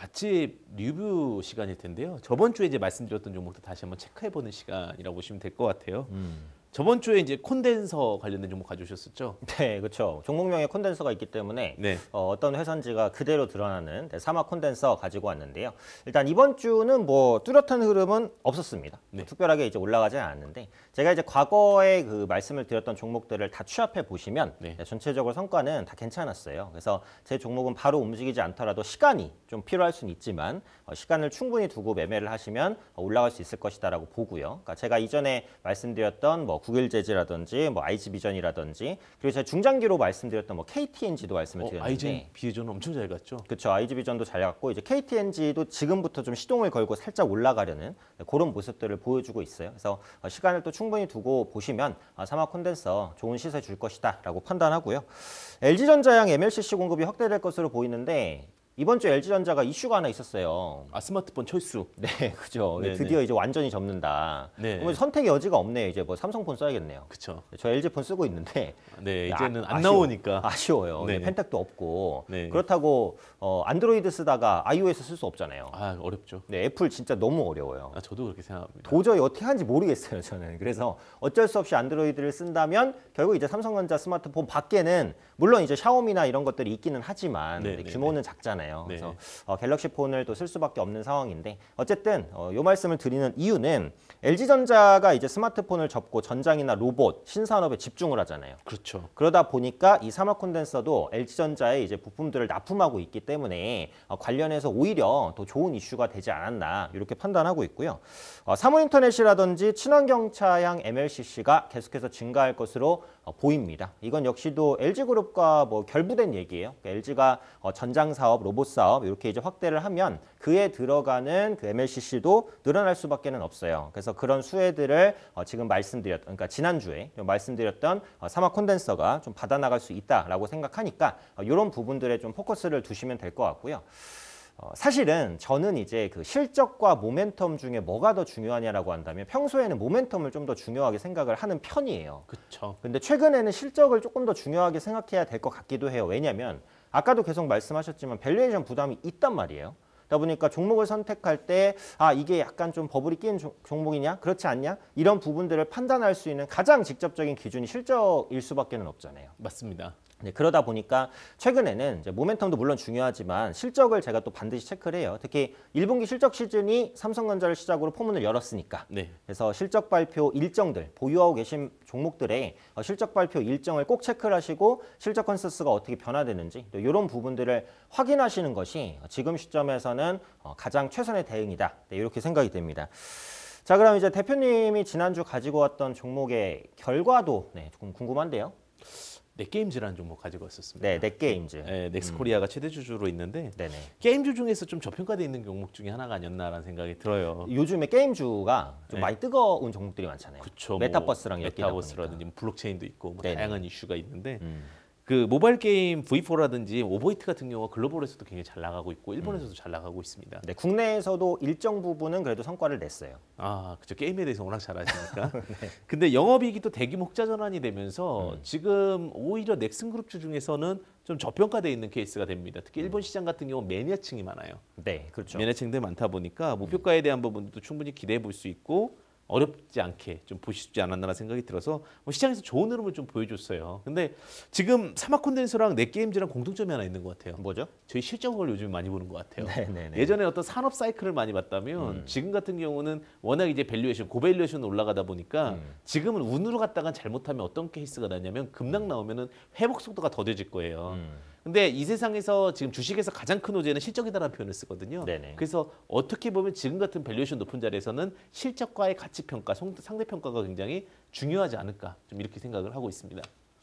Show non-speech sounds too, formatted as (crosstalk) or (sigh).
맛집 리뷰 시간일 텐데요. 저번 주에 이제 말씀드렸던 종목도 다시 한번 체크해보는 시간이라고 보시면 될 것 같아요. 저번 주에 이제 콘덴서 관련된 종목 가져오셨었죠? 네, 그렇죠. 종목명에 콘덴서가 있기 때문에 네. 어, 떤 회선지가 그대로 드러나는 네, 사막 콘덴서 가지고 왔는데요. 일단 이번 주는 뭐 뚜렷한 흐름은 없었습니다. 네. 뭐 특별하게 이제 올라가지 않았는데 제가 이제 과거에 그 말씀을 드렸던 종목들을 다 취합해 보시면 네. 네, 전체적으로 성과는 다 괜찮았어요. 그래서 제 종목은 바로 움직이지 않더라도 시간이 좀 필요할 수는 있지만 어, 시간을 충분히 두고 매매를 하시면 어, 올라갈 수 있을 것이다라고 보고요. 그러니까 제가 이전에 말씀드렸던 뭐 구글재즈라든지 뭐 IG비전이라든지 그리고 제가 중장기로 말씀드렸던 뭐 KTNG도 말씀을 어, 드렸는데 아이젠 비전 엄청 잘 갔죠? 그렇죠. IG비전도 잘 갔고 이제 KTNG도 지금부터 좀 시동을 걸고 살짝 올라가려는 그런 모습들을 보여주고 있어요. 그래서 어, 시간을 또 충분히 두고 보시면 아, 사막 콘덴서 좋은 시세 줄 것이다라고 판단하고요. LG전자양 MLCC 공급이 확대될 것으로 보이는데 이번 주 LG전자가 이슈가 하나 있었어요. 아 스마트폰 철수. 네, (laughs) 그죠. 네, 드디어 이제 완전히 접는다. 네. 선택의 여지가 없네요. 이제 뭐 삼성폰 써야겠네요. 그쵸. 저 LG폰 쓰고 있는데 네 아, 이제는 안 아쉬워. 나오니까. 아쉬워요. 네. 펜택도 없고 네. 그렇다고 어, 안드로이드 쓰다가 iOS 쓸 수 없잖아요. 아 어렵죠. 네, 애플 진짜 너무 어려워요. 아 저도 그렇게 생각합니다. 도저히 어떻게 하는지 모르겠어요, 저는. 그래서 어쩔 수 없이 안드로이드를 쓴다면 결국 이제 삼성전자 스마트폰 밖에는 물론 이제 샤오미나 이런 것들이 있기는 하지만 네, 네, 규모는 작잖아요. 네. 그래서 어, 갤럭시 폰을 또 쓸 수밖에 없는 상황인데 어쨌든 어, 요 말씀을 드리는 이유는 LG전자가 이제 스마트폰을 접고 전장이나 로봇, 신산업에 집중을 하잖아요. 그렇죠. 그러다 보니까 이 사막 콘덴서도 LG전자의 이제 부품들을 납품하고 있기 때문에 어, 관련해서 오히려 더 좋은 이슈가 되지 않았나 이렇게 판단하고 있고요. 어, 사무인터넷이라든지 친환경차양 MLCC가 계속해서 증가할 것으로 어, 보입니다. 이건 역시도 LG그룹과 뭐 결부된 얘기예요. LG가 어, 전장 사업, 로봇 사업 이렇게 이제 확대를 하면 그에 들어가는 그 MLCC도 늘어날 수밖에 는 없어요. 그래서 그런 수혜들을 어, 지금 말씀드렸, 그러니까 지난주에 말씀드렸던 어, 사막 콘덴서가 좀 받아나갈 수 있다라고 생각하니까 어, 이런 부분들에 좀 포커스를 두시면 될 것 같고요. 어, 사실은 저는 이제 그 실적과 모멘텀 중에 뭐가 더 중요하냐라고 한다면 평소에는 모멘텀을 좀 더 중요하게 생각을 하는 편이에요. 그렇죠. 근데 최근에는 실적을 조금 더 중요하게 생각해야 될 것 같기도 해요. 왜냐하면 아까도 계속 말씀하셨지만 valuation 부담이 있단 말이에요. 그러다 보니까 종목을 선택할 때 아 이게 약간 좀 버블이 낀 조- 종목이냐 그렇지 않냐 이런 부분들을 판단할 수 있는 가장 직접적인 기준이 실적일 수밖에 는 없잖아요. 맞습니다. 네, 그러다 보니까 최근에는 모멘텀도 물론 중요하지만 실적을 제가 또 반드시 체크를 해요. 특히 1분기 실적 시즌이 삼성전자를 시작으로 포문을 열었으니까. 네. 그래서 실적 발표 일정들 보유하고 계신 종목들의 어, 실적 발표 일정을 꼭 체크를 하시고 실적 컨센서스가 어떻게 변화되는지 또 이런 부분들을 확인하시는 것이 지금 시점에서는 어, 가장 최선의 대응이다. 네, 이렇게 생각이 됩니다. 자, 그럼 이제 대표님이 지난주 가지고 왔던 종목의 결과도 네, 조금 궁금한데요. 넷게임즈라는 종목 가지고 왔었습니다. 네, 넷게임즈. 네, 넥슨코리아가 최대 주주로 있는데 네네. 게임주 중에서 좀 저평가돼 있는 종목 중에 하나가 아니었나라는 생각이 들어요. 요즘에 게임주가 좀 네. 많이 뜨거운 종목들이 많잖아요. 그쵸. 메타버스랑 뭐 메타버스라든지 뭐 블록체인도 있고 뭐. 다양한 이슈가 있는데 음. 그 모바일 게임 V4라든지 오버히트 같은 경우가 글로벌에서도 굉장히 잘 나가고 있고 일본에서도 잘 나가고 있습니다. 네, 국내에서도 일정 부분은 그래도 성과를 냈어요. 아, 그죠. 게임에 대해서 워낙 잘 아시니까. (laughs) 네. 근데 영업이익이 또 대규모 흑자 전환이 되면서 음. 지금 오히려 넥슨그룹주 중에서는 좀 저평가돼 있는 케이스가 됩니다. 특히 일본 시장 같은 경우 는 매니아층이 많아요. 네, 그렇죠. 매니아층들 많다 보니까 목표가에 대한 부분도 충분히 기대해 볼 수 있고 어렵지 않게 좀 보시지 않았나라는 생각이 들어서 뭐 시장에서 좋은 흐름을 좀 보여줬어요. 근데 지금 삼화콘덴서랑 넷게임즈랑 공통점이 하나 있는 것 같아요. 뭐죠? 저희 실적을 요즘 많이 보는 것 같아요. 네네네. 예전에 어떤 산업 사이클을 많이 봤다면 지금 같은 경우는 워낙 이제 밸류에이션 고밸류에이션 올라가다 보니까 음. 지금은 운으로 갔다가 잘못하면 어떤 케이스가 나냐면 급락 나오면은 회복 속도가 더뎌질 거예요. 음. 근데 이 세상에서 지금 주식에서 가장 큰 호재는 실적이다라는 표현을 쓰거든요. 네네. 그래서 어떻게 보면 지금 같은 밸류에이션 높은 자리에서는 실적과의 가치 평가, 상대 평가가 굉장히 중요하지 않을까 좀 이렇게 생각을 하고 있습니다.